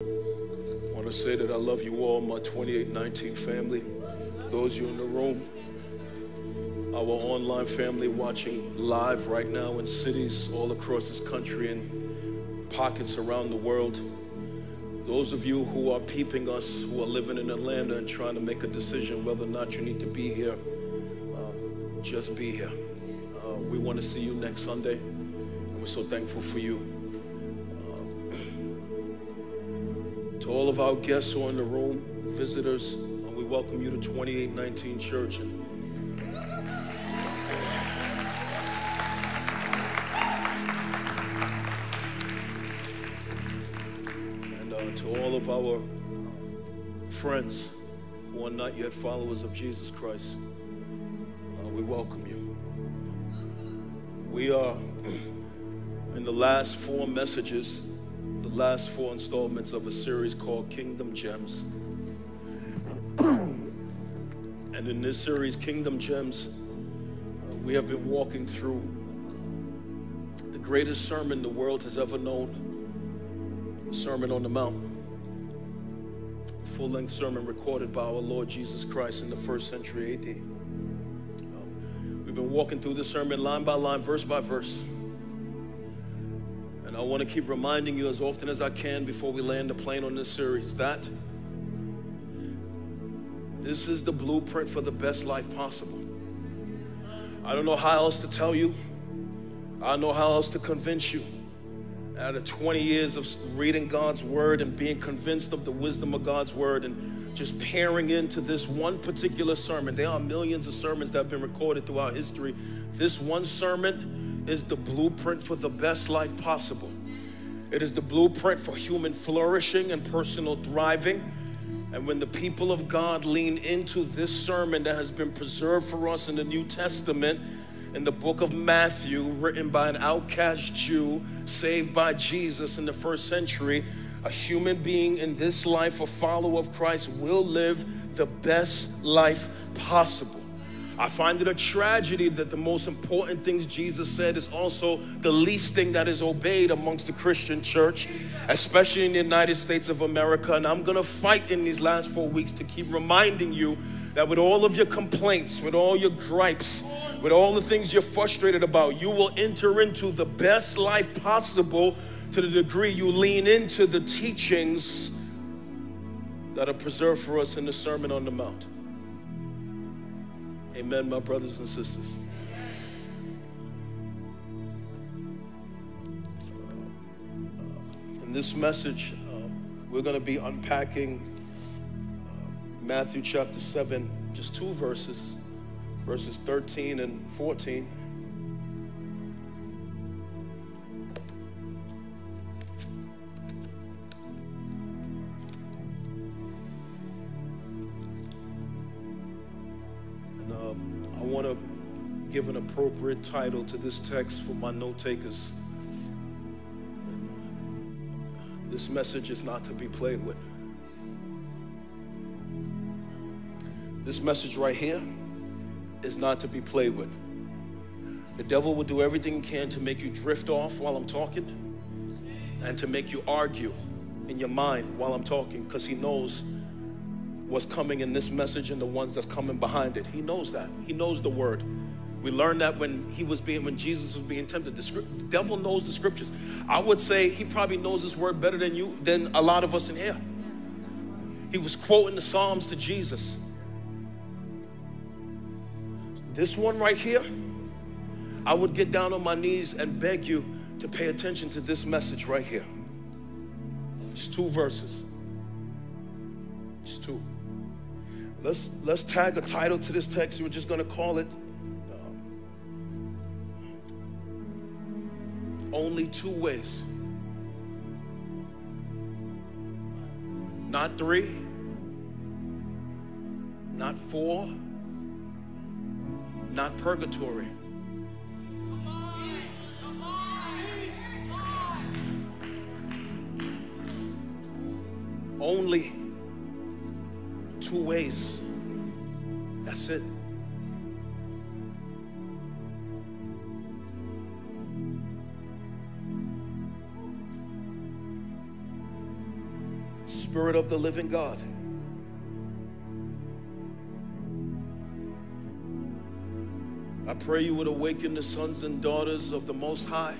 I want to say that I love you all, my 2819 family, those of you in the room, our online family watching live right now in cities all across this country and pockets around the world. Those of you who are peeping us, who are living in Atlanta and trying to make a decision whether or not you need to be here, uh, just be here. Uh, we want to see you next Sunday, and we're so thankful for you. To all of our guests who are in the room, visitors, uh, we welcome you to 2819 Church. And uh, to all of our uh, friends who are not yet followers of Jesus Christ, uh, we welcome you. We are in the last four messages, last four installments of a series called Kingdom Gems. And in this series, Kingdom Gems, uh, we have been walking through the greatest sermon the world has ever known the Sermon on the Mount. Full length sermon recorded by our Lord Jesus Christ in the first century AD. Um, we've been walking through this sermon line by line, verse by verse. I want to keep reminding you as often as I can before we land the plane on this series that this is the blueprint for the best life possible. I don't know how else to tell you. I don't know how else to convince you. Out of 20 years of reading God's word and being convinced of the wisdom of God's word and just pairing into this one particular sermon, there are millions of sermons that have been recorded throughout history. This one sermon is the blueprint for the best life possible. It is the blueprint for human flourishing and personal thriving. And when the people of God lean into this sermon that has been preserved for us in the New Testament, in the book of Matthew, written by an outcast Jew saved by Jesus in the first century, a human being in this life, a follower of Christ, will live the best life possible. I find it a tragedy that the most important things Jesus said is also the least thing that is obeyed amongst the Christian church, especially in the United States of America. And I'm going to fight in these last four weeks to keep reminding you that with all of your complaints, with all your gripes, with all the things you're frustrated about, you will enter into the best life possible to the degree you lean into the teachings that are preserved for us in the Sermon on the Mount. Amen, my brothers and sisters. In this message, um, we're going to be unpacking uh, Matthew chapter 7, just two verses, verses 13 and 14. I want to give an appropriate title to this text for my note takers. This message is not to be played with. This message right here is not to be played with. The devil will do everything he can to make you drift off while I'm talking and to make you argue in your mind while I'm talking because he knows what's coming in this message and the ones that's coming behind it. He knows that. He knows the word. We learned that when he was being, when Jesus was being tempted. The, script, the devil knows the scriptures. I would say he probably knows this word better than you, than a lot of us in here. He was quoting the Psalms to Jesus. This one right here, I would get down on my knees and beg you to pay attention to this message right here. Just two verses. Just two. Let's let's tag a title to this text. We're just gonna call it um, only two ways. Not three, not four, not purgatory. Only two ways. That's it. Spirit of the living God. I pray you would awaken the sons and daughters of the Most High.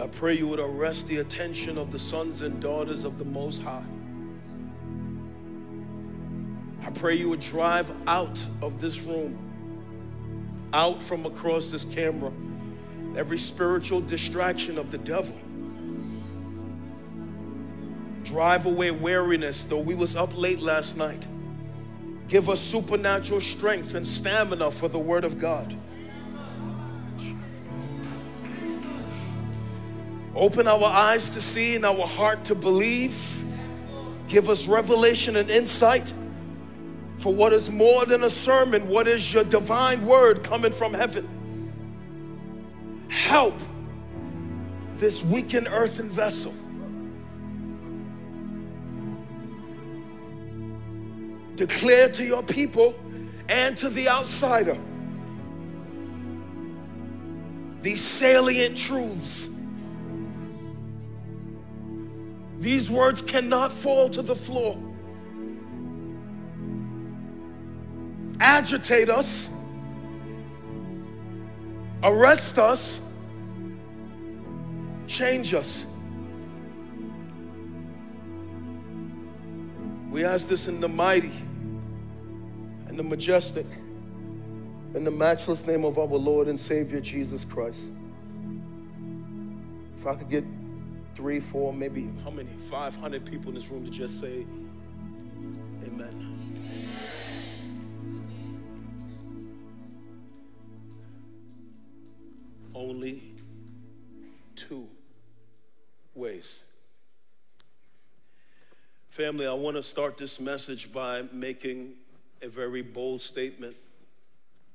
I pray you would arrest the attention of the sons and daughters of the Most High. I pray you would drive out of this room, out from across this camera, every spiritual distraction of the devil. Drive away weariness, though we was up late last night. Give us supernatural strength and stamina for the word of God. Open our eyes to see and our heart to believe. Give us revelation and insight for what is more than a sermon, what is your divine word coming from heaven. Help this weakened earthen vessel. Declare to your people and to the outsider these salient truths. These words cannot fall to the floor. agitate us, arrest us, change us. We ask this in the mighty and the majestic and the matchless name of our Lord and Savior Jesus Christ. If I could get three, four, maybe how many? 500 people in this room to just say, Amen. only two ways. Family, I want to start this message by making a very bold statement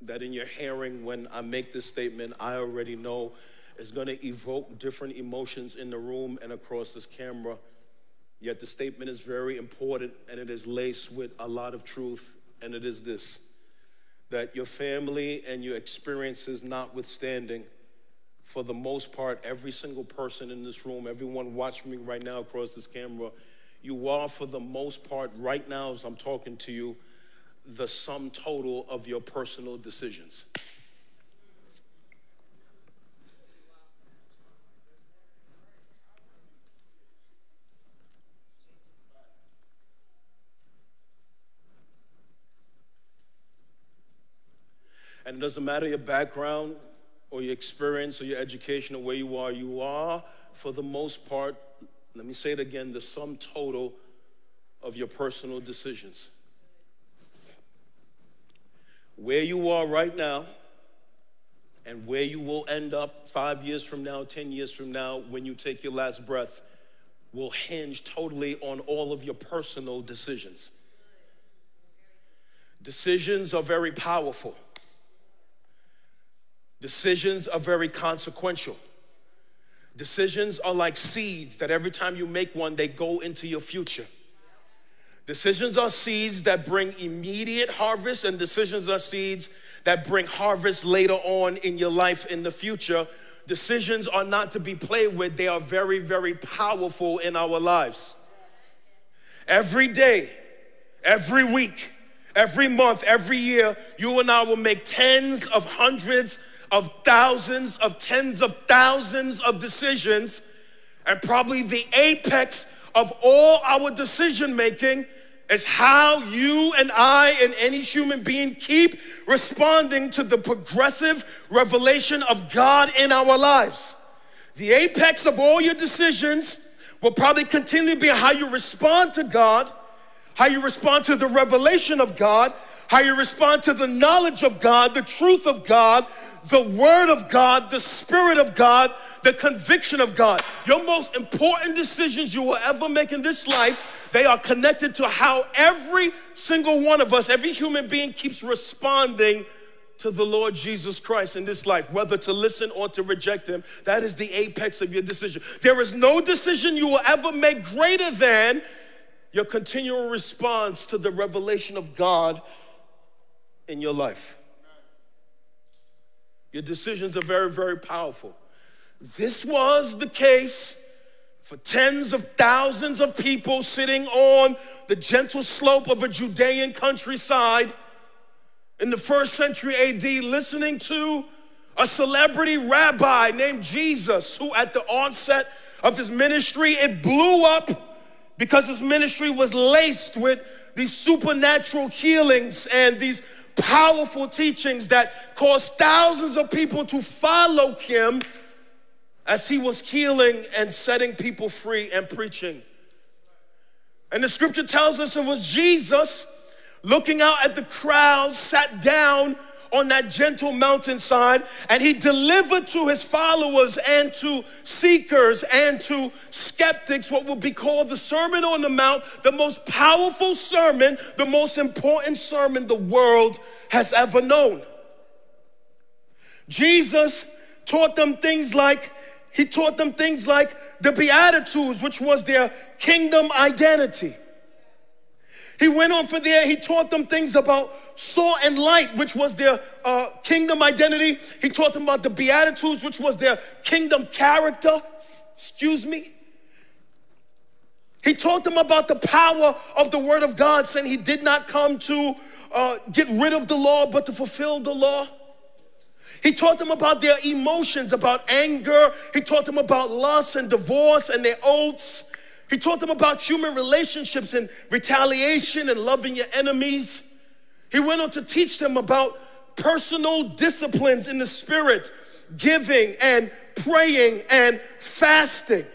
that in your hearing, when I make this statement, I already know is going to evoke different emotions in the room and across this camera. Yet the statement is very important and it is laced with a lot of truth, and it is this that your family and your experiences notwithstanding, for the most part, every single person in this room, everyone watching me right now across this camera, you are, for the most part, right now as I'm talking to you, the sum total of your personal decisions. Doesn't matter your background, or your experience or your education or where you are, you are, for the most part, let me say it again, the sum total of your personal decisions. Where you are right now and where you will end up five years from now, 10 years from now, when you take your last breath, will hinge totally on all of your personal decisions. Decisions are very powerful. Decisions are very consequential. Decisions are like seeds that every time you make one, they go into your future. Decisions are seeds that bring immediate harvest, and decisions are seeds that bring harvest later on in your life in the future. Decisions are not to be played with, they are very, very powerful in our lives. Every day, every week, every month, every year, you and I will make tens of hundreds of thousands, of tens of thousands of decisions, and probably the apex of all our decision making is how you and I and any human being keep responding to the progressive revelation of God in our lives. The apex of all your decisions will probably continue to be how you respond to God, how you respond to the revelation of God, how you respond to the knowledge of God, the truth of God, the Word of God, the Spirit of God, the conviction of God. Your most important decisions you will ever make in this life, they are connected to how every single one of us, every human being keeps responding to the Lord Jesus Christ in this life, whether to listen or to reject Him. That is the apex of your decision. There is no decision you will ever make greater than your continual response to the revelation of God in your life. Your decisions are very, very powerful. This was the case for tens of thousands of people sitting on the gentle slope of a Judean countryside in the first century AD, listening to a celebrity rabbi named Jesus, who at the onset of his ministry, it blew up because his ministry was laced with these supernatural healings and these powerful teachings that caused thousands of people to follow him as he was healing and setting people free and preaching. And the scripture tells us it was Jesus looking out at the crowd, sat down on that gentle mountainside, and he delivered to his followers and to seekers and to skeptics what would be called the Sermon on the Mount, the most powerful sermon, the most important sermon the world has ever known. Jesus taught them things like, he taught them things like the Beatitudes, which was their kingdom identity. He went on for there, he taught them things about salt and light, which was their uh, kingdom identity. He taught them about the Beatitudes, which was their kingdom character. Excuse me. He taught them about the power of the Word of God, saying he did not come to uh, get rid of the law, but to fulfill the law. He taught them about their emotions, about anger. He taught them about lust and divorce and their oaths. He taught them about human relationships and retaliation and loving your enemies. He went on to teach them about personal disciplines in the spirit, giving and praying and fasting.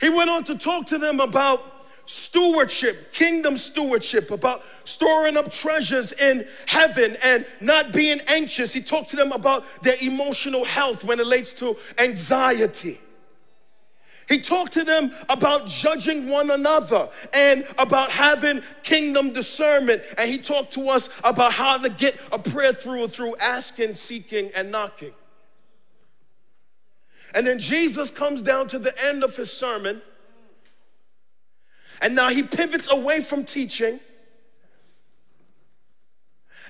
He went on to talk to them about stewardship, kingdom stewardship, about storing up treasures in heaven and not being anxious. He talked to them about their emotional health when it relates to anxiety. He talked to them about judging one another and about having kingdom discernment. And he talked to us about how to get a prayer through through asking, seeking, and knocking. And then Jesus comes down to the end of his sermon. And now he pivots away from teaching.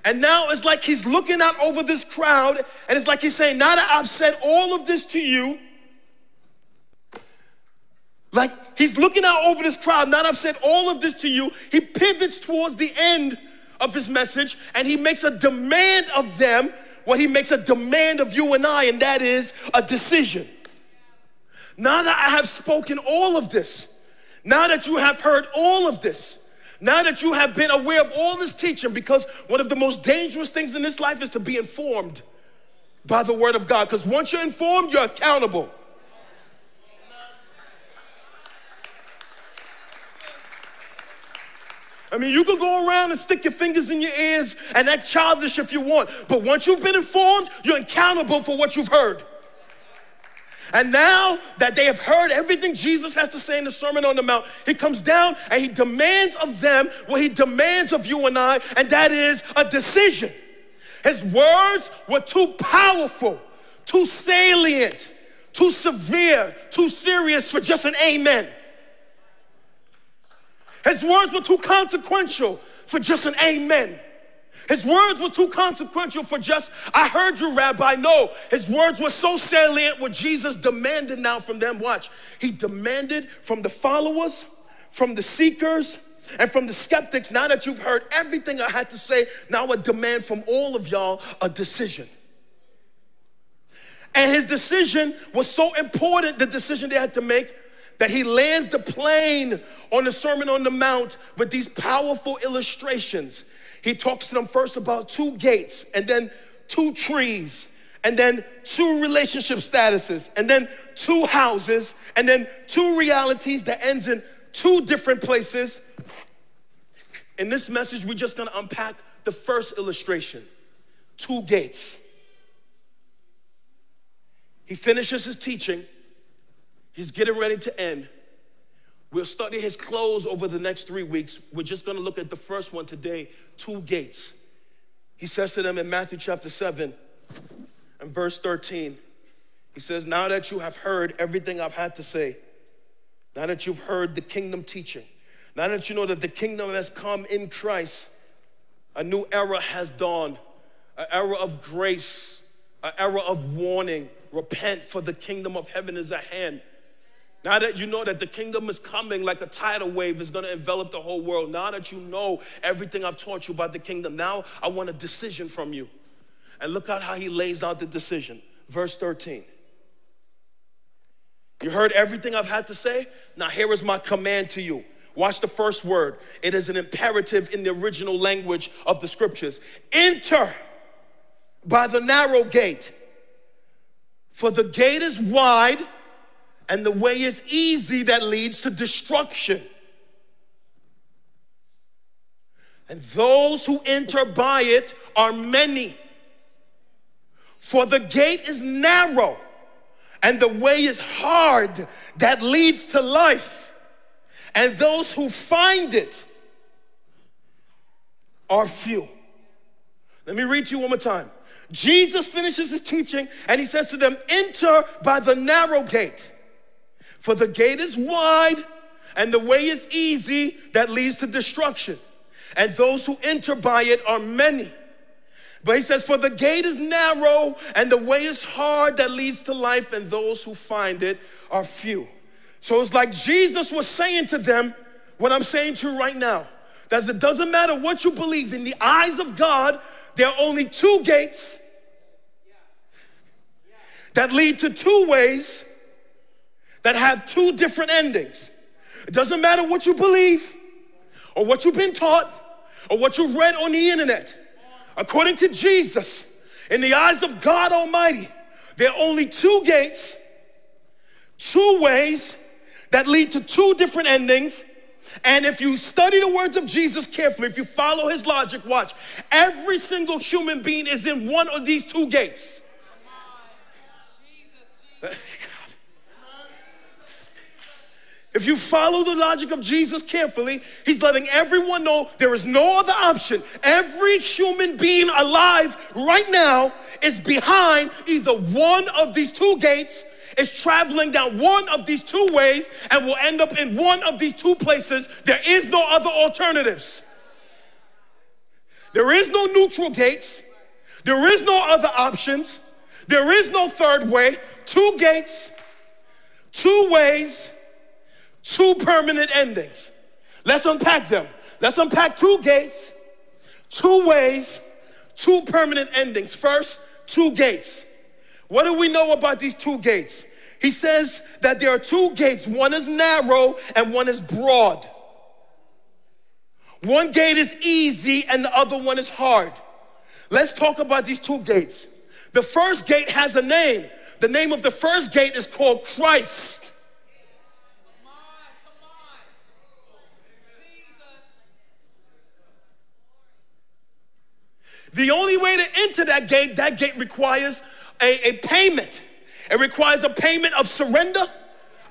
And now it's like he's looking out over this crowd, and it's like he's saying, Now that I've said all of this to you, like he's looking out over this crowd. Now I've said all of this to you. He pivots towards the end of his message and he makes a demand of them. What he makes a demand of you and I, and that is a decision. Now that I have spoken all of this, now that you have heard all of this, now that you have been aware of all this teaching, because one of the most dangerous things in this life is to be informed by the word of God. Because once you're informed, you're accountable. I mean, you can go around and stick your fingers in your ears and act childish if you want, but once you've been informed, you're accountable for what you've heard. And now that they have heard everything Jesus has to say in the Sermon on the Mount, he comes down and he demands of them what he demands of you and I, and that is a decision. His words were too powerful, too salient, too severe, too serious for just an amen. His words were too consequential for just an amen. His words were too consequential for just, I heard you, Rabbi. No, his words were so salient what Jesus demanded now from them. Watch, he demanded from the followers, from the seekers, and from the skeptics. Now that you've heard everything I had to say, now I demand from all of y'all a decision. And his decision was so important, the decision they had to make, that he lands the plane on the Sermon on the Mount with these powerful illustrations. He talks to them first about two gates, and then two trees, and then two relationship statuses, and then two houses, and then two realities that ends in two different places. In this message, we're just gonna unpack the first illustration two gates. He finishes his teaching He's getting ready to end. We'll study his close over the next three weeks. We're just going to look at the first one today two gates. He says to them in Matthew chapter 7 and verse 13, he says, Now that you have heard everything I've had to say, now that you've heard the kingdom teaching, now that you know that the kingdom has come in Christ, a new era has dawned, an era of grace, an era of warning. Repent, for the kingdom of heaven is at hand. Now that you know that the kingdom is coming like a tidal wave is going to envelop the whole world. Now that you know everything I've taught you about the kingdom, now I want a decision from you. And look at how he lays out the decision. Verse 13. You heard everything I've had to say? Now here is my command to you. Watch the first word. It is an imperative in the original language of the scriptures. Enter by the narrow gate. For the gate is wide and the way is easy that leads to destruction. And those who enter by it are many. For the gate is narrow and the way is hard that leads to life. And those who find it are few. Let me read to you one more time. Jesus finishes his teaching and he says to them, Enter by the narrow gate, for the gate is wide and the way is easy that leads to destruction, and those who enter by it are many. But he says, For the gate is narrow and the way is hard that leads to life, and those who find it are few. So it's like Jesus was saying to them what I'm saying to you right now. That it doesn't matter what you believe, in the eyes of God, there are only two gates that lead to two ways that have two different endings. It doesn't matter what you believe or what you've been taught or what you've read on the internet. According to Jesus, in the eyes of God Almighty, there are only two gates, two ways that lead to two different endings and if you study the words of Jesus carefully, if you follow his logic, watch, every single human being is in one of these two gates. If you follow the logic of Jesus carefully, he's letting everyone know there is no other option. Every human being alive right now is behind either one of these two gates is traveling down one of these two ways and will end up in one of these two places. There is no other alternatives. There is no neutral gates. There is no other options. There is no third way. Two gates, two ways, two permanent endings. Let's unpack them. Let's unpack two gates, two ways, two permanent endings. First, two gates. What do we know about these two gates? He says that there are two gates one is narrow and one is broad. One gate is easy and the other one is hard. Let's talk about these two gates. The first gate has a name. The name of the first gate is called Christ. The only way to enter that gate, that gate requires a, a payment. It requires a payment of surrender,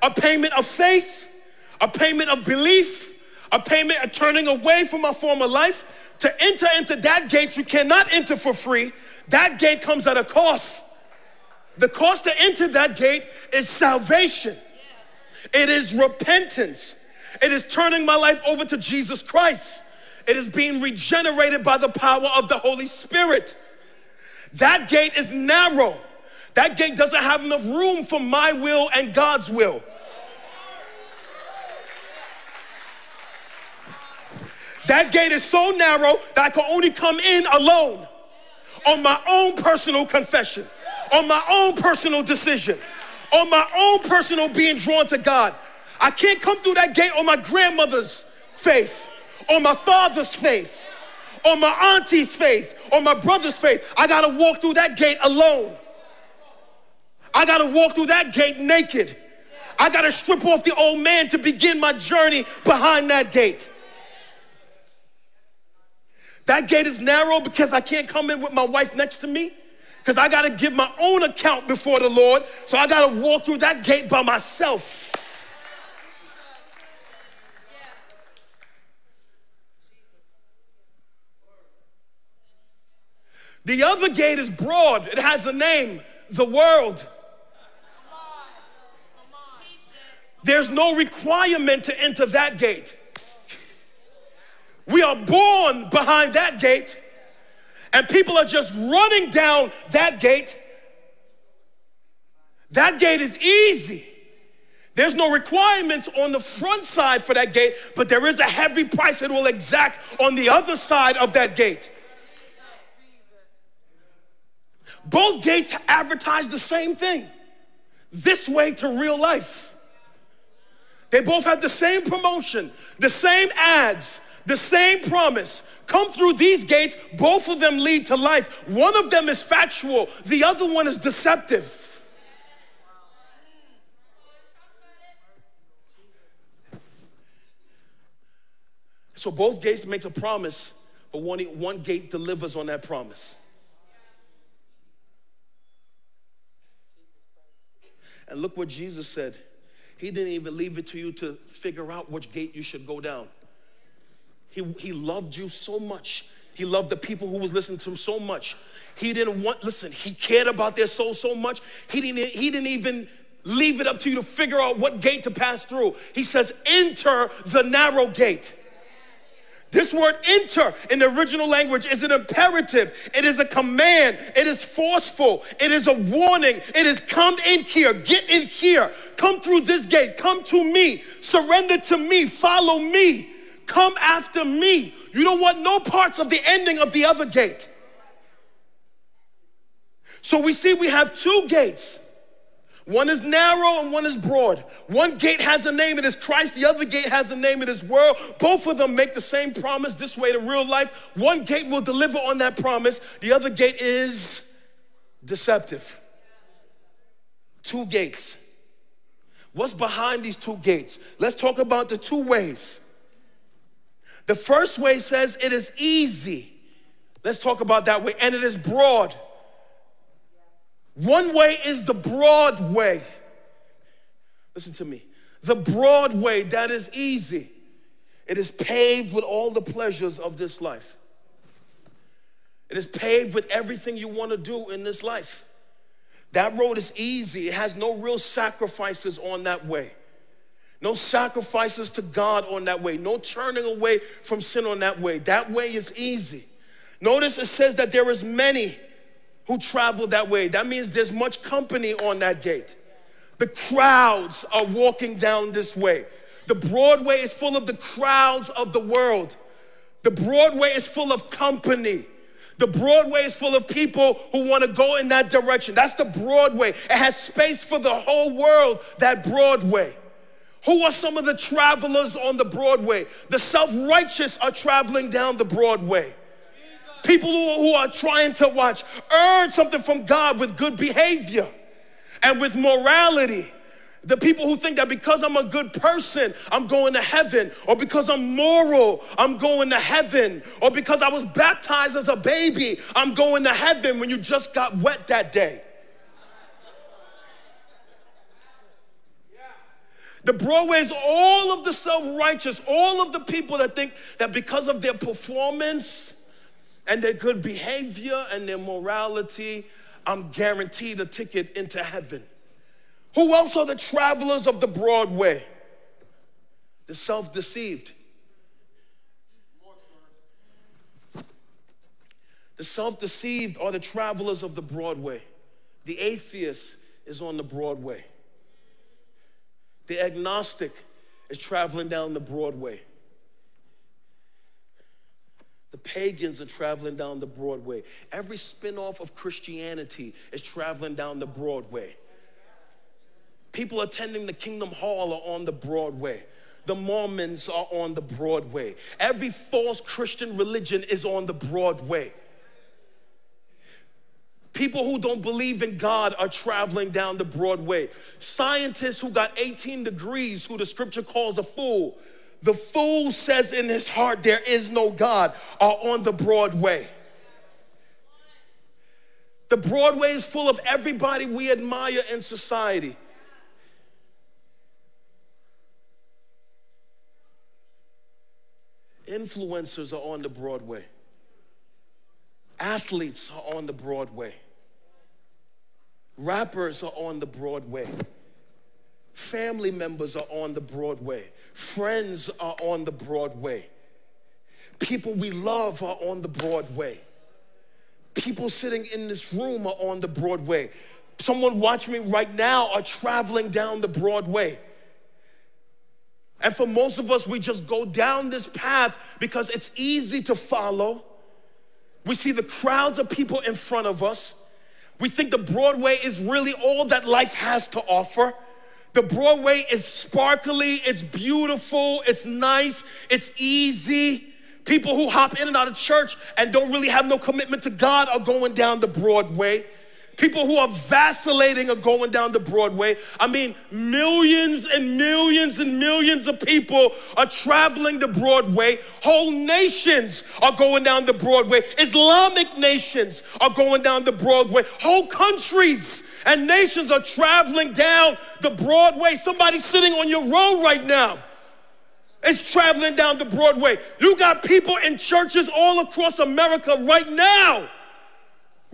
a payment of faith, a payment of belief, a payment of turning away from my former life. To enter into that gate, you cannot enter for free. That gate comes at a cost. The cost to enter that gate is salvation, it is repentance, it is turning my life over to Jesus Christ, it is being regenerated by the power of the Holy Spirit. That gate is narrow. That gate doesn't have enough room for my will and God's will. That gate is so narrow that I can only come in alone on my own personal confession, on my own personal decision, on my own personal being drawn to God. I can't come through that gate on my grandmother's faith, on my father's faith, on my auntie's faith, on my brother's faith. I gotta walk through that gate alone. I got to walk through that gate naked. I got to strip off the old man to begin my journey behind that gate. That gate is narrow because I can't come in with my wife next to me because I got to give my own account before the Lord. So I got to walk through that gate by myself. The other gate is broad, it has a name the world. There's no requirement to enter that gate. We are born behind that gate, and people are just running down that gate. That gate is easy. There's no requirements on the front side for that gate, but there is a heavy price it will exact on the other side of that gate. Both gates advertise the same thing this way to real life. They both have the same promotion, the same ads, the same promise. Come through these gates, both of them lead to life. One of them is factual, the other one is deceptive. So both gates make a promise, but one, one gate delivers on that promise. And look what Jesus said. He didn't even leave it to you to figure out which gate you should go down. He, he loved you so much. He loved the people who was listening to him so much. He didn't want, listen, he cared about their soul so much. He didn't, he didn't even leave it up to you to figure out what gate to pass through. He says, enter the narrow gate. This word enter in the original language is an imperative, it is a command, it is forceful, it is a warning, it is come in here, get in here, come through this gate, come to me, surrender to me, follow me, come after me. You don't want no parts of the ending of the other gate. So we see we have two gates. One is narrow and one is broad. One gate has a name, it is Christ. The other gate has a name, it is world. Both of them make the same promise this way to real life. One gate will deliver on that promise, the other gate is deceptive. Two gates. What's behind these two gates? Let's talk about the two ways. The first way says it is easy. Let's talk about that way. And it is broad. One way is the broad way. Listen to me. The broad way, that is easy. It is paved with all the pleasures of this life. It is paved with everything you want to do in this life. That road is easy. It has no real sacrifices on that way. No sacrifices to God on that way. No turning away from sin on that way. That way is easy. Notice it says that there is many who travel that way. That means there's much company on that gate. The crowds are walking down this way. The Broadway is full of the crowds of the world. The Broadway is full of company. The Broadway is full of people who want to go in that direction. That's the Broadway. It has space for the whole world, that Broadway. Who are some of the travelers on the Broadway? The self righteous are traveling down the Broadway. People who, who are trying to watch, earn something from God with good behavior and with morality. The people who think that because I'm a good person, I'm going to heaven, or because I'm moral, I'm going to heaven, or because I was baptized as a baby, I'm going to heaven when you just got wet that day. The Broadway is all of the self righteous, all of the people that think that because of their performance, and their good behavior and their morality, I'm guaranteed a ticket into heaven. Who else are the travelers of the Broadway? The self deceived. The self deceived are the travelers of the Broadway. The atheist is on the Broadway. The agnostic is traveling down the Broadway. The pagans are traveling down the Broadway. Every spin-off of Christianity is traveling down the Broadway. People attending the Kingdom Hall are on the Broadway. The Mormons are on the Broadway. Every false Christian religion is on the Broadway. People who don't believe in God are traveling down the Broadway. Scientists who got 18 degrees, who the scripture calls a fool, the fool says in his heart, There is no God, are on the Broadway. The Broadway is full of everybody we admire in society. Influencers are on the Broadway. Athletes are on the Broadway. Rappers are on the Broadway. Family members are on the Broadway. Friends are on the Broadway. People we love are on the Broadway. People sitting in this room are on the Broadway. Someone watching me right now are traveling down the Broadway. And for most of us, we just go down this path because it's easy to follow. We see the crowds of people in front of us. We think the Broadway is really all that life has to offer. The Broadway is sparkly, it's beautiful, it's nice, it's easy. People who hop in and out of church and don't really have no commitment to God are going down the Broadway. People who are vacillating are going down the Broadway. I mean, millions and millions and millions of people are traveling the Broadway. Whole nations are going down the Broadway. Islamic nations are going down the Broadway. Whole countries and nations are traveling down the Broadway. Somebody sitting on your road right now is traveling down the Broadway. You got people in churches all across America right now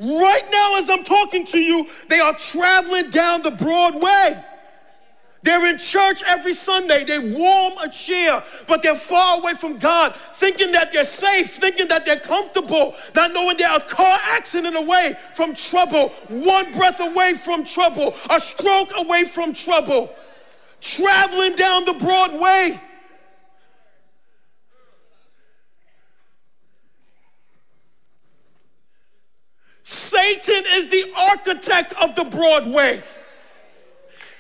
Right now, as I'm talking to you, they are traveling down the Broadway. They're in church every Sunday. They warm a chair, but they're far away from God, thinking that they're safe, thinking that they're comfortable, not knowing they're a car accident away from trouble, one breath away from trouble, a stroke away from trouble, traveling down the Broadway. Satan is the architect of the Broadway.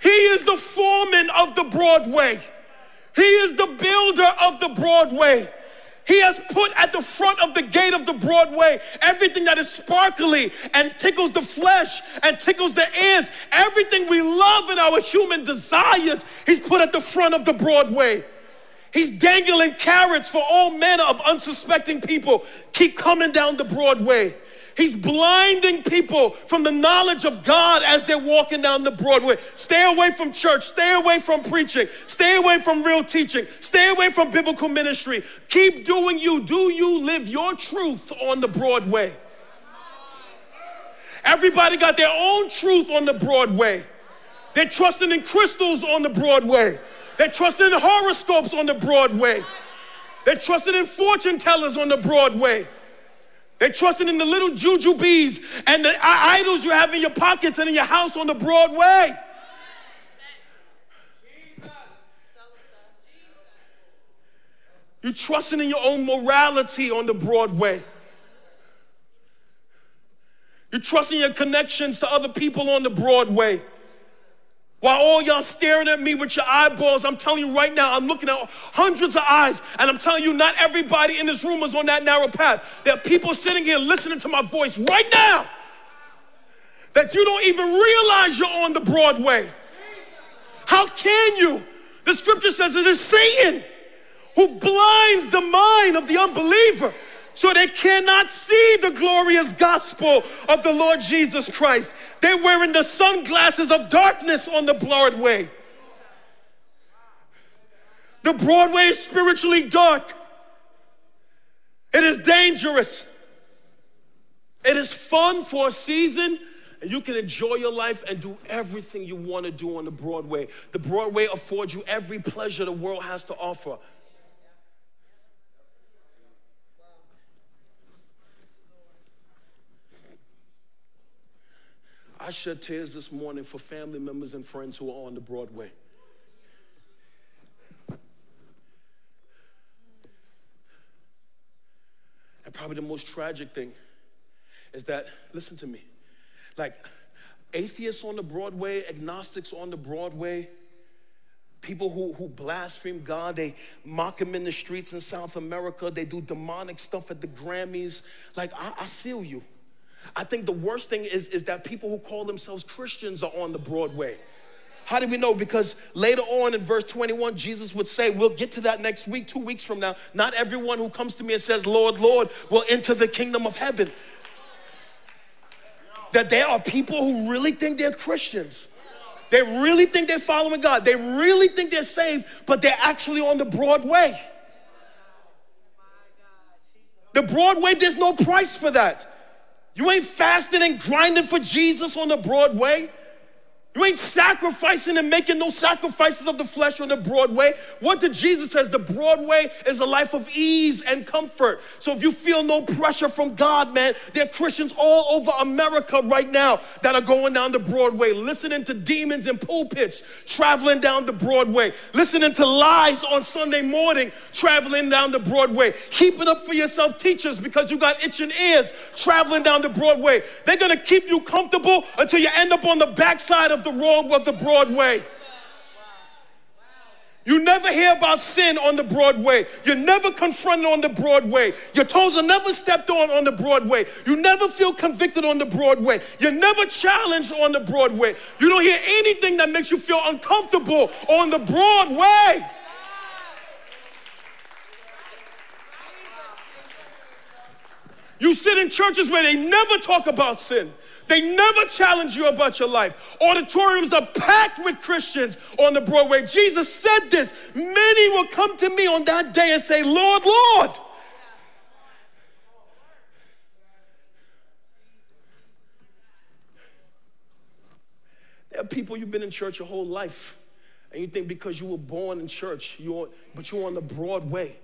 He is the foreman of the Broadway. He is the builder of the Broadway. He has put at the front of the gate of the Broadway everything that is sparkly and tickles the flesh and tickles the ears. Everything we love in our human desires, He's put at the front of the Broadway. He's dangling carrots for all manner of unsuspecting people. Keep coming down the Broadway. He's blinding people from the knowledge of God as they're walking down the Broadway. Stay away from church. Stay away from preaching. Stay away from real teaching. Stay away from biblical ministry. Keep doing you. Do you live your truth on the Broadway? Everybody got their own truth on the Broadway. They're trusting in crystals on the Broadway. They're trusting in horoscopes on the Broadway. They're trusting in fortune tellers on the Broadway. They trusted in the little juju bees and the idols you have in your pockets and in your house on the Broadway. You're trusting in your own morality on the Broadway. You're trusting your connections to other people on the Broadway. While all y'all staring at me with your eyeballs, I'm telling you right now, I'm looking at hundreds of eyes, and I'm telling you, not everybody in this room is on that narrow path. There are people sitting here listening to my voice right now that you don't even realize you're on the Broadway. How can you? The scripture says it is Satan who blinds the mind of the unbeliever so they cannot see the glorious gospel of the Lord Jesus Christ. They're wearing the sunglasses of darkness on the Broadway. The Broadway is spiritually dark. It is dangerous. It is fun for a season, and you can enjoy your life and do everything you want to do on the Broadway. The Broadway affords you every pleasure the world has to offer. I shed tears this morning for family members and friends who are on the Broadway. And probably the most tragic thing is that, listen to me, like atheists on the Broadway, agnostics on the Broadway, people who, who blaspheme God, they mock him in the streets in South America, they do demonic stuff at the Grammys. Like, I, I feel you. I think the worst thing is, is that people who call themselves Christians are on the Broadway. How do we know? Because later on in verse 21, Jesus would say, We'll get to that next week, two weeks from now. Not everyone who comes to me and says, Lord, Lord, will enter the kingdom of heaven. That there are people who really think they're Christians. They really think they're following God. They really think they're saved, but they're actually on the Broadway. The Broadway, there's no price for that. You ain't fasting and grinding for Jesus on the Broadway. You ain't sacrificing and making no sacrifices of the flesh on the Broadway. What did Jesus says? The Broadway is a life of ease and comfort. So if you feel no pressure from God, man, there are Christians all over America right now that are going down the Broadway, listening to demons in pulpits, traveling down the Broadway, listening to lies on Sunday morning, traveling down the Broadway, keeping up for yourself teachers because you got itching ears, traveling down the Broadway. They're gonna keep you comfortable until you end up on the backside of the wrong of the Broadway. You never hear about sin on the Broadway. You're never confronted on the Broadway. Your toes are never stepped on on the Broadway. You never feel convicted on the Broadway. You're never challenged on the Broadway. You don't hear anything that makes you feel uncomfortable on the Broadway. You sit in churches where they never talk about sin. They never challenge you about your life. Auditoriums are packed with Christians on the Broadway. Jesus said this many will come to me on that day and say, Lord, Lord. There are people you've been in church your whole life, and you think because you were born in church, you're, but you're on the Broadway.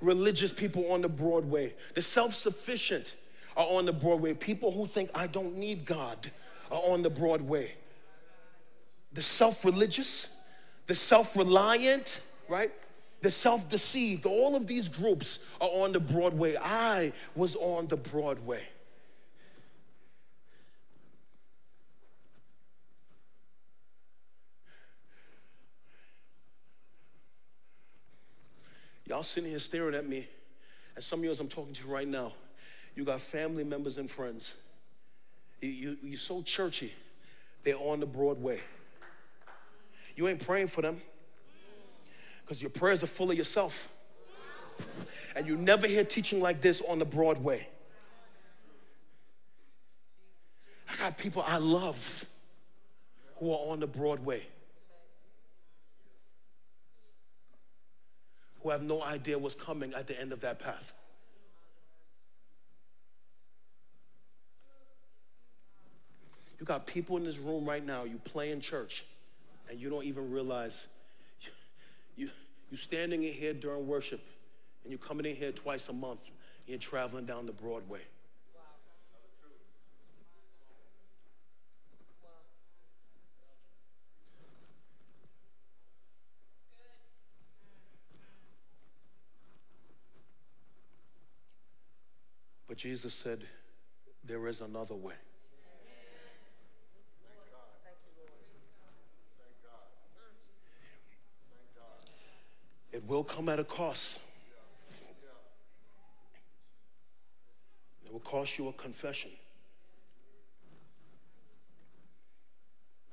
Religious people on the Broadway, the self sufficient are on the Broadway. People who think I don't need God are on the Broadway. The self religious, the self reliant, right? The self deceived, all of these groups are on the Broadway. I was on the Broadway. Y'all sitting here staring at me, and some of you I'm talking to right now. You got family members and friends. You, you, you're so churchy, they're on the Broadway. You ain't praying for them because your prayers are full of yourself. And you never hear teaching like this on the Broadway. I got people I love who are on the Broadway who have no idea what's coming at the end of that path. You got people in this room right now, you play in church, and you don't even realize you, you, you standing in here during worship, and you're coming in here twice a month, and you're traveling down the Broadway. But Jesus said, There is another way. It will come at a cost. It will cost you a confession.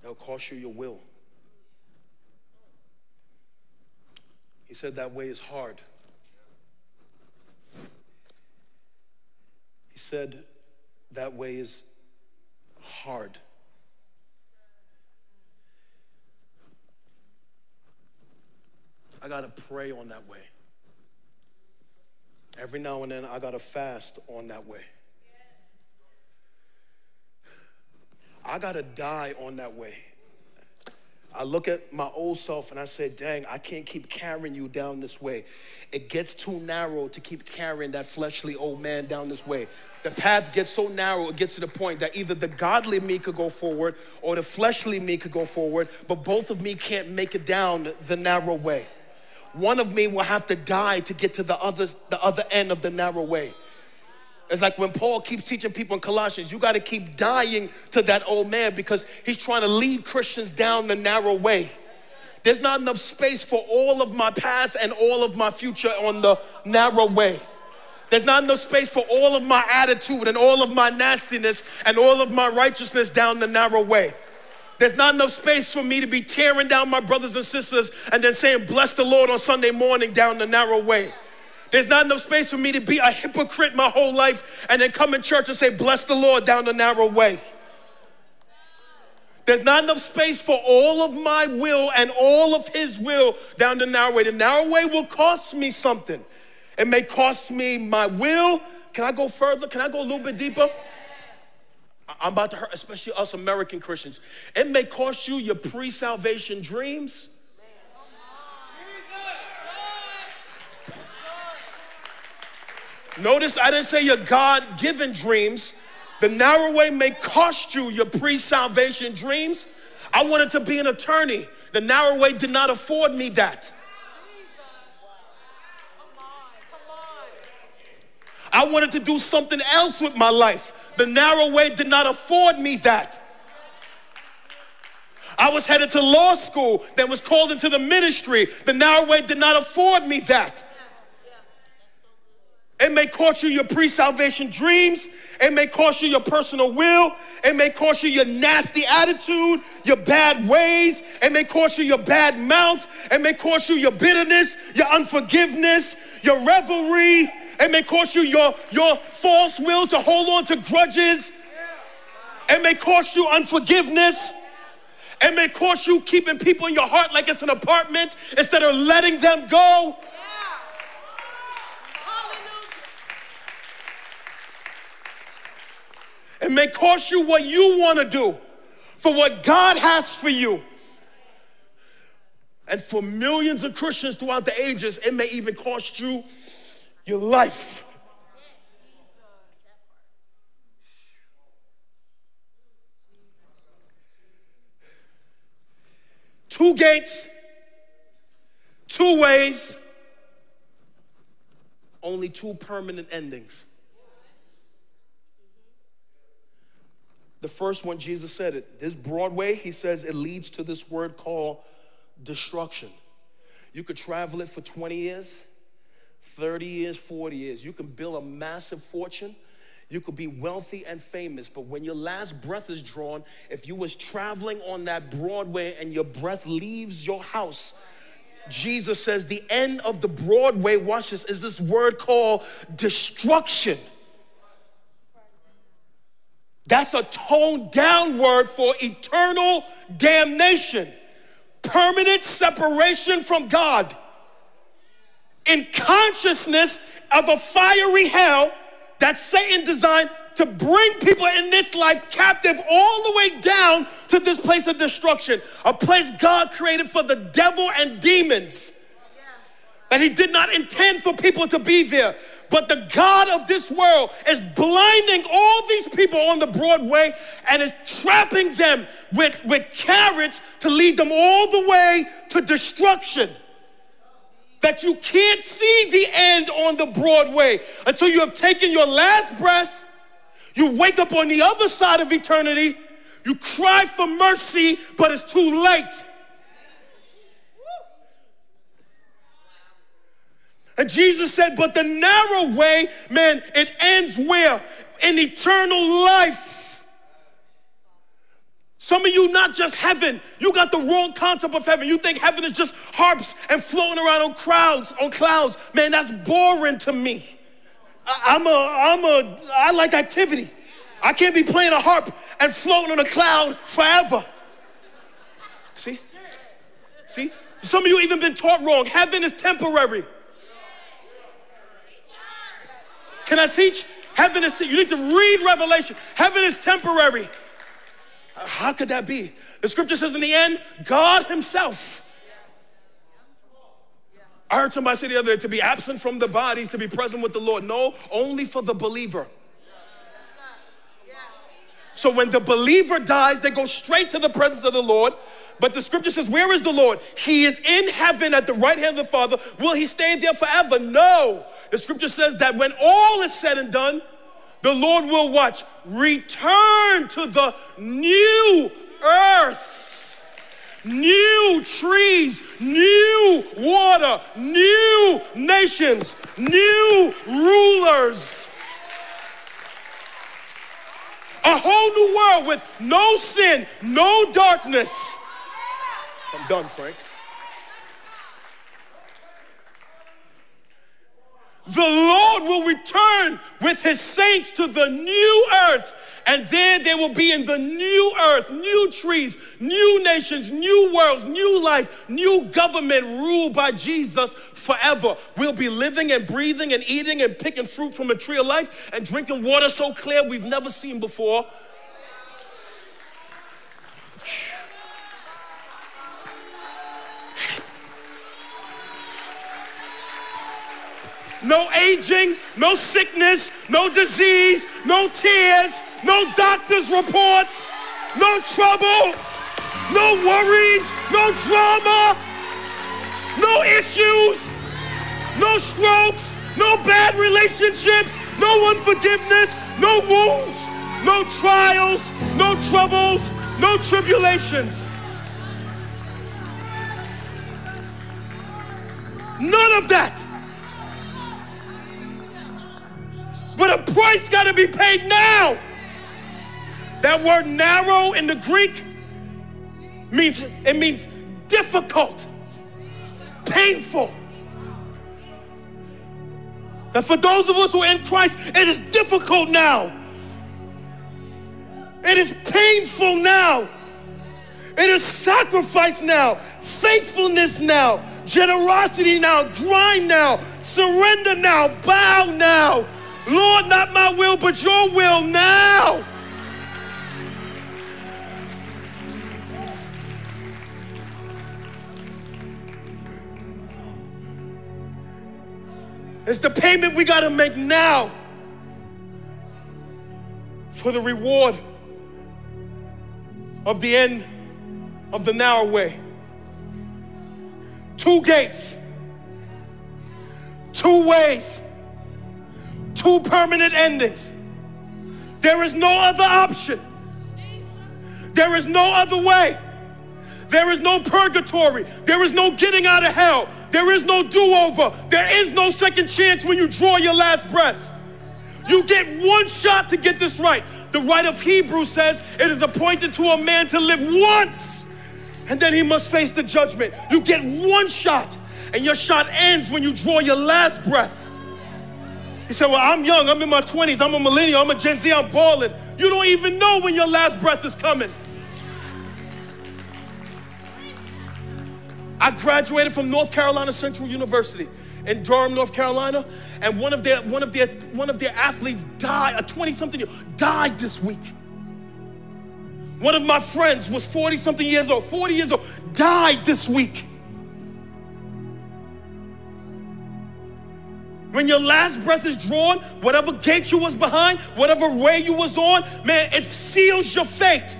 It'll cost you your will. He said that way is hard. He said that way is hard. I got to pray on that way. Every now and then, I got to fast on that way. I got to die on that way. I look at my old self and I say, dang, I can't keep carrying you down this way. It gets too narrow to keep carrying that fleshly old man down this way. The path gets so narrow, it gets to the point that either the godly me could go forward or the fleshly me could go forward, but both of me can't make it down the narrow way one of me will have to die to get to the other, the other end of the narrow way. It's like when Paul keeps teaching people in Colossians, you got to keep dying to that old man because he's trying to lead Christians down the narrow way. There's not enough space for all of my past and all of my future on the narrow way. There's not enough space for all of my attitude and all of my nastiness and all of my righteousness down the narrow way. There's not enough space for me to be tearing down my brothers and sisters and then saying, Bless the Lord on Sunday morning down the narrow way. There's not enough space for me to be a hypocrite my whole life and then come in church and say, Bless the Lord down the narrow way. There's not enough space for all of my will and all of His will down the narrow way. The narrow way will cost me something. It may cost me my will. Can I go further? Can I go a little bit deeper? I'm about to hurt, especially us American Christians. It may cost you your pre salvation dreams. Notice I didn't say your God given dreams. The narrow way may cost you your pre salvation dreams. I wanted to be an attorney. The narrow way did not afford me that. I wanted to do something else with my life. The narrow way did not afford me that. I was headed to law school, then was called into the ministry. The narrow way did not afford me that. It may cost you your pre salvation dreams. It may cost you your personal will. It may cost you your nasty attitude, your bad ways. It may cost you your bad mouth. It may cost you your bitterness, your unforgiveness, your revelry. It may cost you your, your false will to hold on to grudges. It may cost you unforgiveness. It may cost you keeping people in your heart like it's an apartment instead of letting them go. It may cost you what you want to do for what God has for you. And for millions of Christians throughout the ages, it may even cost you your life. Two gates, two ways, only two permanent endings. The first one, Jesus said it. This Broadway, he says it leads to this word called destruction. You could travel it for 20 years, 30 years, 40 years. You can build a massive fortune. You could be wealthy and famous, but when your last breath is drawn, if you was traveling on that Broadway and your breath leaves your house, Jesus says the end of the Broadway, watch this, is this word called destruction. That's a toned down word for eternal damnation, permanent separation from God, in consciousness of a fiery hell that Satan designed to bring people in this life captive all the way down to this place of destruction, a place God created for the devil and demons. That he did not intend for people to be there. But the God of this world is blinding all these people on the Broadway and is trapping them with, with carrots to lead them all the way to destruction. That you can't see the end on the Broadway until you have taken your last breath. You wake up on the other side of eternity. You cry for mercy, but it's too late. And Jesus said, but the narrow way, man, it ends where? In eternal life. Some of you, not just heaven, you got the wrong concept of heaven. You think heaven is just harps and floating around on crowds, on clouds. Man, that's boring to me. I, am a, I'm a, I like activity. I can't be playing a harp and floating on a cloud forever. See? See? Some of you even been taught wrong. Heaven is temporary. Can I teach? Heaven is, you need to read Revelation. Heaven is temporary. How could that be? The scripture says in the end, God Himself. I heard somebody say the other day to be absent from the bodies, to be present with the Lord. No, only for the believer. So when the believer dies, they go straight to the presence of the Lord. But the scripture says, Where is the Lord? He is in heaven at the right hand of the Father. Will he stay there forever? No. The scripture says that when all is said and done, the Lord will watch, return to the new earth, new trees, new water, new nations, new rulers. A whole new world with no sin, no darkness. I'm done, Frank. the Lord will return with his saints to the new earth. And there they will be in the new earth, new trees, new nations, new worlds, new life, new government ruled by Jesus forever. We'll be living and breathing and eating and picking fruit from a tree of life and drinking water so clear we've never seen before. No aging, no sickness, no disease, no tears, no doctor's reports, no trouble, no worries, no drama, no issues, no strokes, no bad relationships, no unforgiveness, no wounds, no trials, no troubles, no tribulations. None of that. But a price got to be paid now. That word narrow in the Greek means it means difficult, painful. That for those of us who are in Christ, it is difficult now. It is painful now. It is sacrifice now, faithfulness now, generosity now, grind now, surrender now, bow now. Lord, not my will, but your will now. It's the payment we got to make now for the reward of the end of the narrow way. Two gates, two ways, two permanent endings. There is no other option. There is no other way. There is no purgatory. There is no getting out of hell. There is no do over. There is no second chance when you draw your last breath. You get one shot to get this right. The writer of Hebrews says it is appointed to a man to live once and then he must face the judgment. You get one shot and your shot ends when you draw your last breath. He said, Well, I'm young, I'm in my 20s, I'm a millennial, I'm a Gen Z, I'm balling. You don't even know when your last breath is coming. I graduated from North Carolina Central University in Durham, North Carolina, and one of their one of their one of their athletes died, a 20-something year, died this week. One of my friends was 40 something years old, 40 years old, died this week. When your last breath is drawn, whatever gate you was behind, whatever way you was on, man, it seals your fate.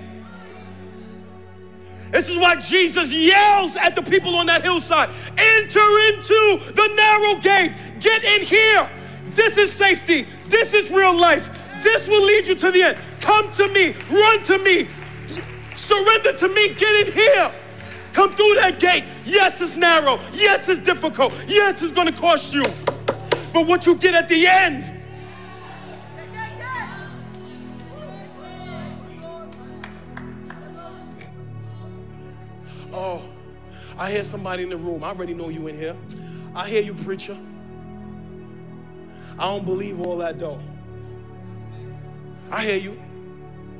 This is why Jesus yells at the people on that hillside enter into the narrow gate. Get in here. This is safety. This is real life. This will lead you to the end. Come to me. Run to me. Surrender to me. Get in here. Come through that gate. Yes, it's narrow. Yes, it's difficult. Yes, it's going to cost you. But what you get at the end, Oh, I hear somebody in the room. I already know you in here. I hear you, preacher. I don't believe all that though. I hear you.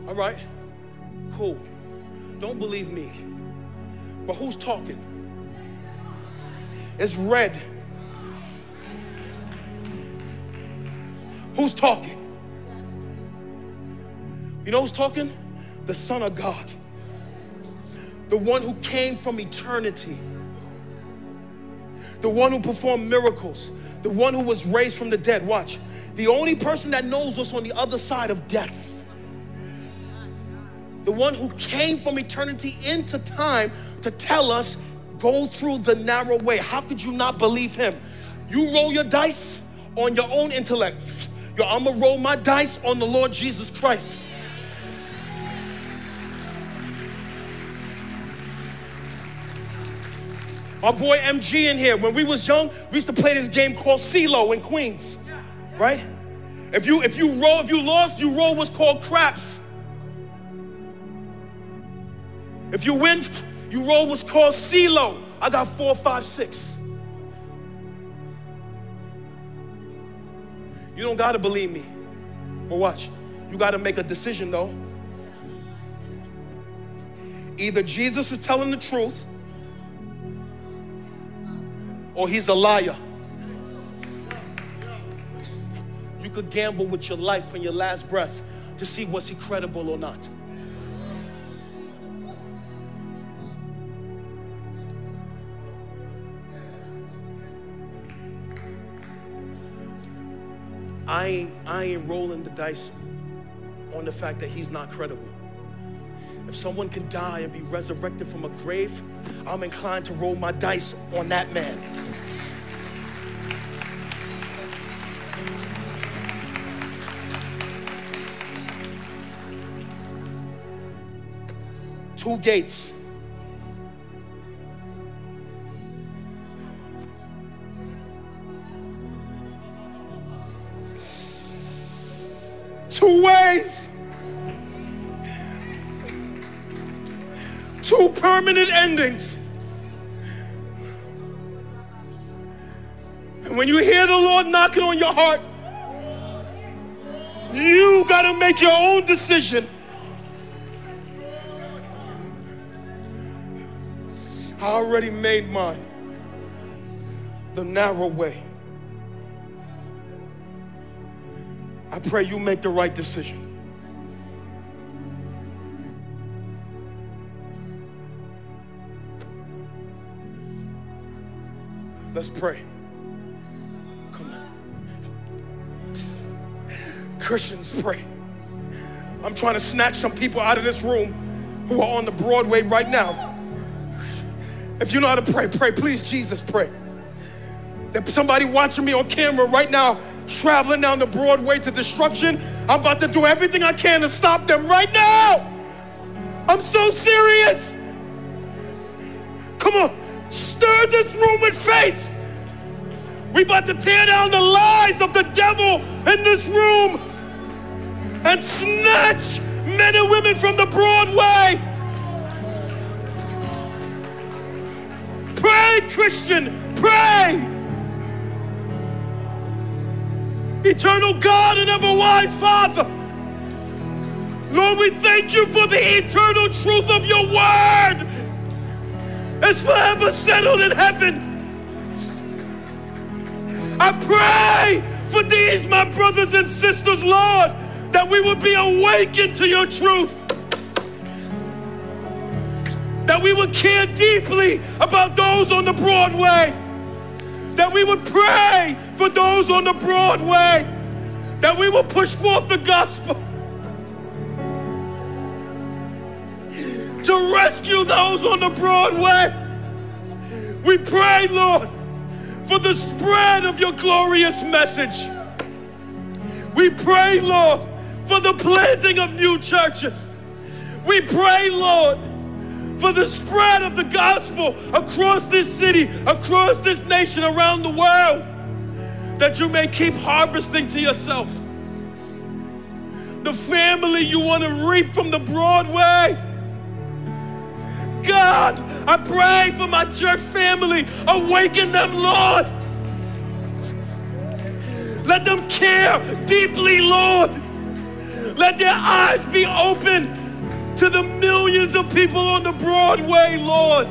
All right. Cool. Don't believe me. But who's talking? It's red. Who's talking? You know who's talking? The Son of God the one who came from eternity, the one who performed miracles, the one who was raised from the dead. Watch, the only person that knows what's on the other side of death, the one who came from eternity into time to tell us, go through the narrow way. How could you not believe him? You roll your dice on your own intellect. Yo, I'm gonna roll my dice on the Lord Jesus Christ. Our boy MG in here. When we was young, we used to play this game called CeeLo in Queens, right? If you if you roll, if you lost, you roll what's called craps. If you win, you roll what's called CeeLo. I got four, five, six. You don't gotta believe me. But watch, you gotta make a decision though. Either Jesus is telling the truth or he's a liar. You could gamble with your life and your last breath to see was he credible or not. I ain't, I ain't rolling the dice on the fact that he's not credible. If someone can die and be resurrected from a grave, I'm inclined to roll my dice on that man. Two gates. Permanent endings. And when you hear the Lord knocking on your heart, you got to make your own decision. I already made mine the narrow way. I pray you make the right decision. Let's pray. Come on. Christians, pray. I'm trying to snatch some people out of this room who are on the Broadway right now. If you know how to pray, pray. Please, Jesus, pray. There's somebody watching me on camera right now, traveling down the Broadway to destruction. I'm about to do everything I can to stop them right now. I'm so serious. Come on, stir this room with faith. We about to tear down the lies of the devil in this room and snatch men and women from the Broadway. Pray, Christian, pray. Eternal God and ever wise Father, Lord, we thank you for the eternal truth of your word. It's forever settled in heaven. I pray for these, my brothers and sisters, Lord, that we would be awakened to your truth. That we would care deeply about those on the Broadway, that we would pray for those on the Broadway, that we would push forth the gospel to rescue those on the Broadway. We pray, Lord, for the spread of your glorious message. We pray, Lord, for the planting of new churches. We pray, Lord, for the spread of the gospel across this city, across this nation, around the world, that you may keep harvesting to yourself the family you want to reap from the Broadway. God, I pray for my church family. Awaken them, Lord. Let them care deeply, Lord. Let their eyes be open to the millions of people on the Broadway, Lord.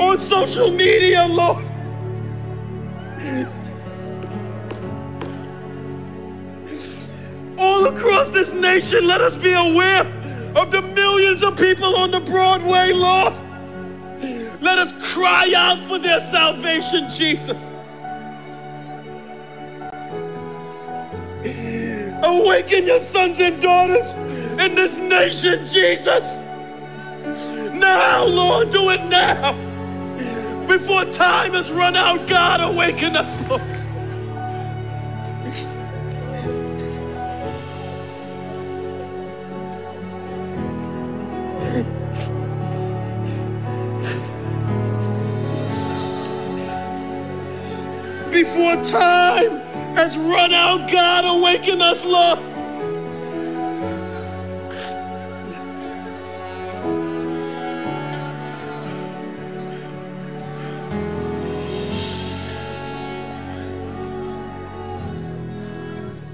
On social media, Lord. All across this nation, let us be aware of the millions of people on the Broadway, Lord. Let us cry out for their salvation, Jesus. Awaken your sons and daughters in this nation, Jesus. Now, Lord, do it now. Before time has run out, God, awaken us, Lord. Before time has run out. God, awaken us, Lord.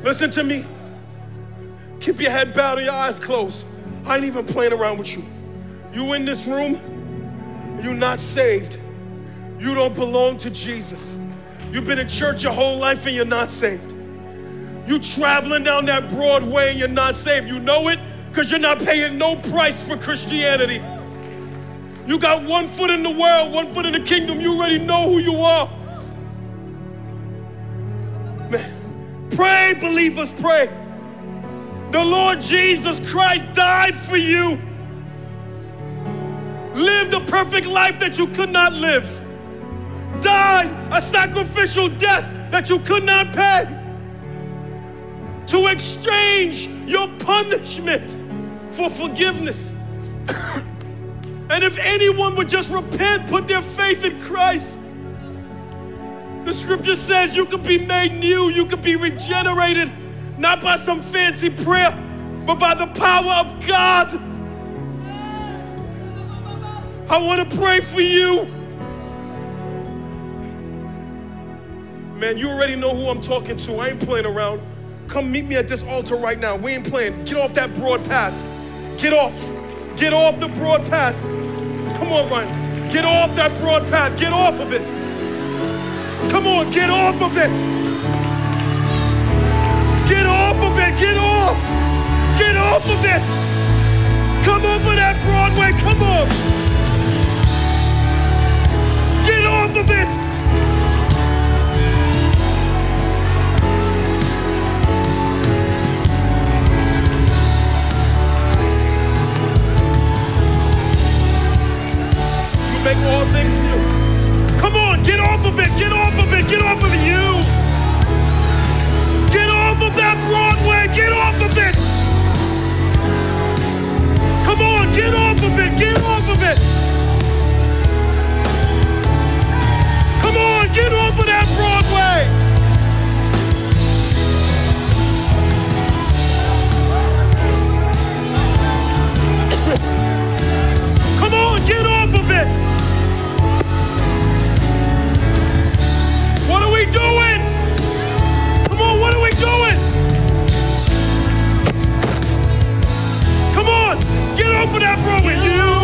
Listen to me. Keep your head bowed and your eyes closed. I ain't even playing around with you. You in this room, you're not saved. You don't belong to Jesus. You've been in church your whole life and you're not saved. You traveling down that Broadway and you're not saved. You know it because you're not paying no price for Christianity. You got one foot in the world, one foot in the kingdom. You already know who you are. Man. Pray, believers, pray. The Lord Jesus Christ died for you. Lived a perfect life that you could not live. Died a sacrificial death that you could not pay. To exchange your punishment for forgiveness. and if anyone would just repent, put their faith in Christ, the scripture says you could be made new, you could be regenerated, not by some fancy prayer, but by the power of God. I want to pray for you. Man, you already know who I'm talking to. I ain't playing around. Come meet me at this altar right now. We ain't playing. Get off that broad path. Get off. Get off the broad path. Come on, Ryan. Get off that broad path. Get off of it. Come on, get off of it. Get off of it. Get off. Get off of it. Come over that Broadway. Come on. Get off of it. Make all things new. Come on, get off of it, get off of it, get off of you. Get off of that Broadway, get off of it. Come on, get off of it, get off of it. Come on, get off of that Broadway. Come on, get off doing? Come on, what are we doing? Come on, get off of that Broadway. You.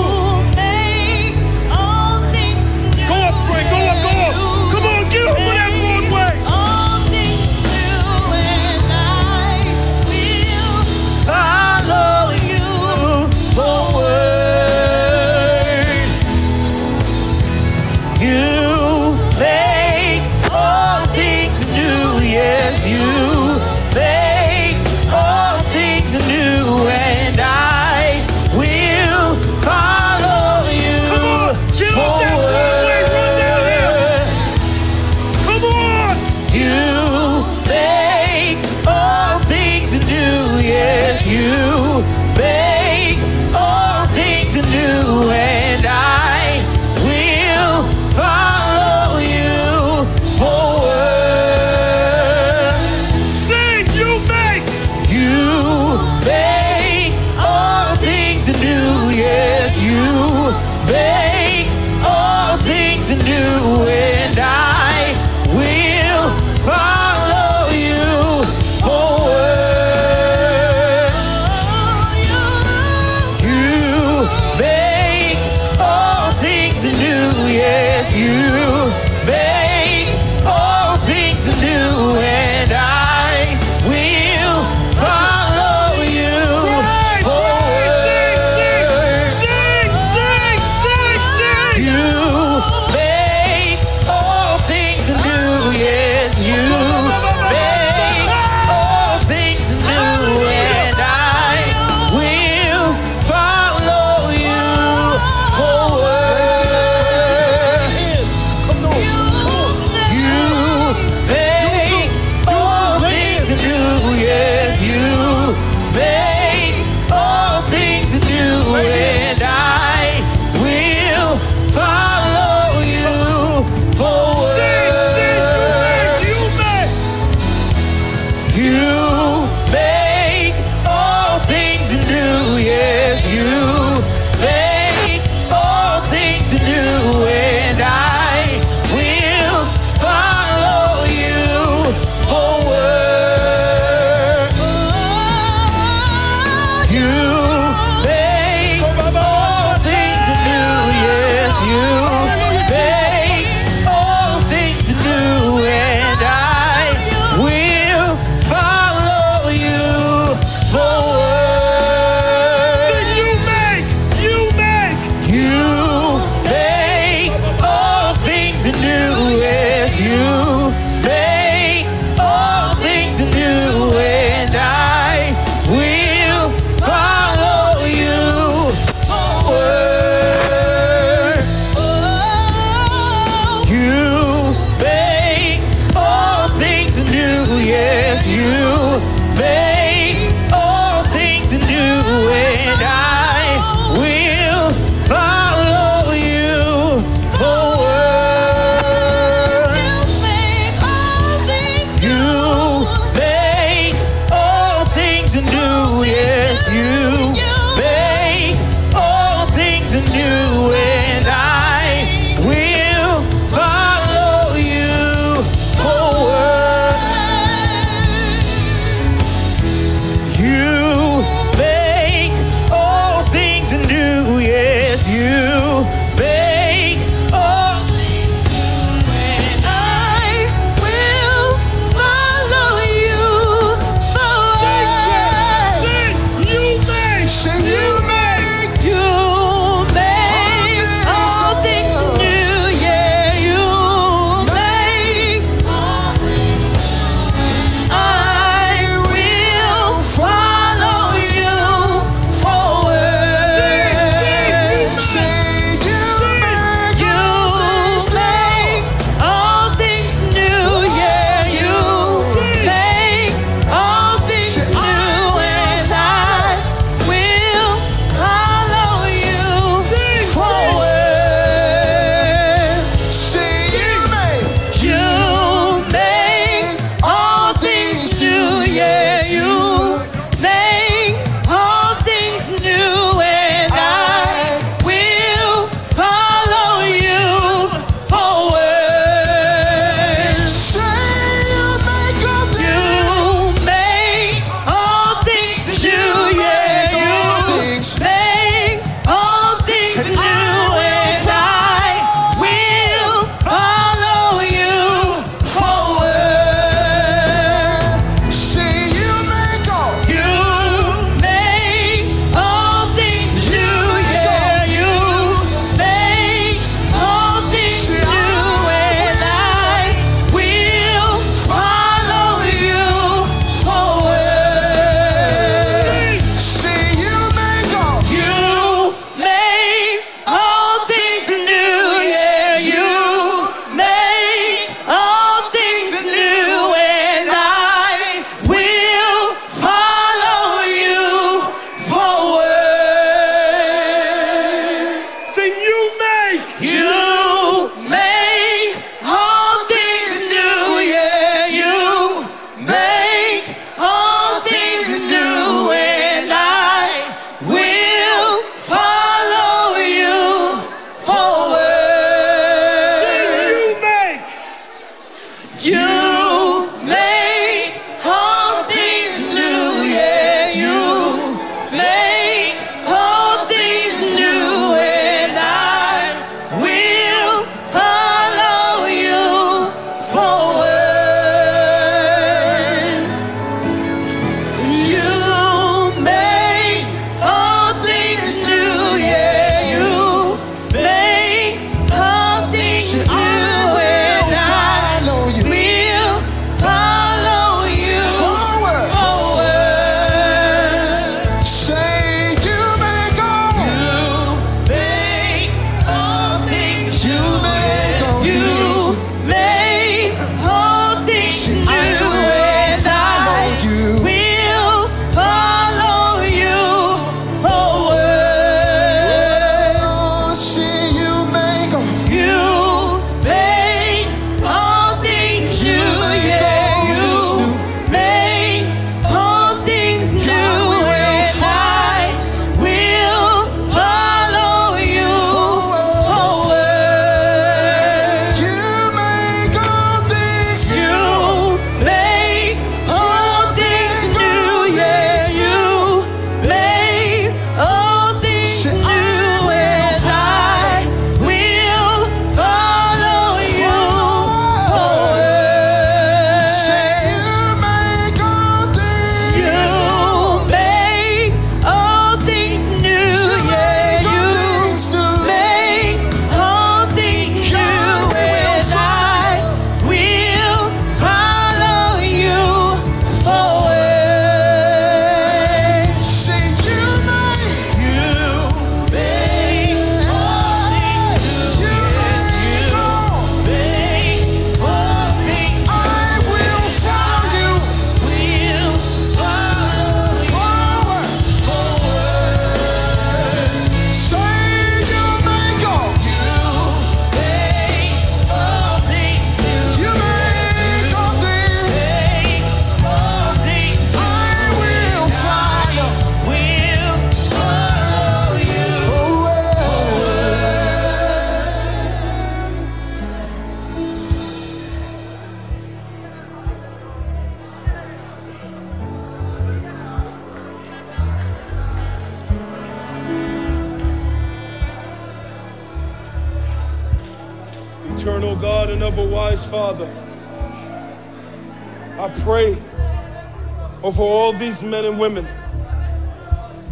Women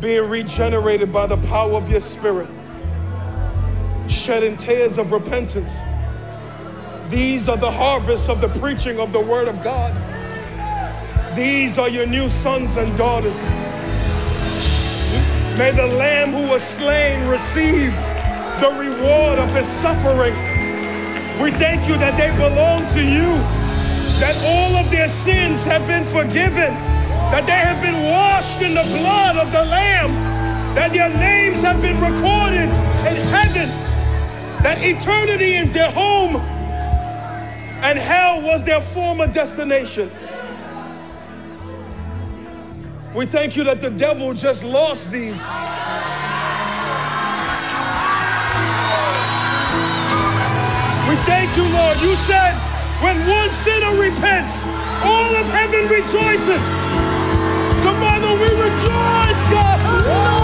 being regenerated by the power of your Spirit, shedding tears of repentance. These are the harvests of the preaching of the Word of God. These are your new sons and daughters. May the Lamb who was slain receive the reward of his suffering. We thank you that they belong to you, that all of their sins have been forgiven, that they have been washed in the blood of the Lamb, that their names have been recorded in heaven, that eternity is their home, and hell was their former destination. We thank you that the devil just lost these. We thank you, Lord. You said when one sinner repents, all of heaven rejoices. Father, we rejoice, God.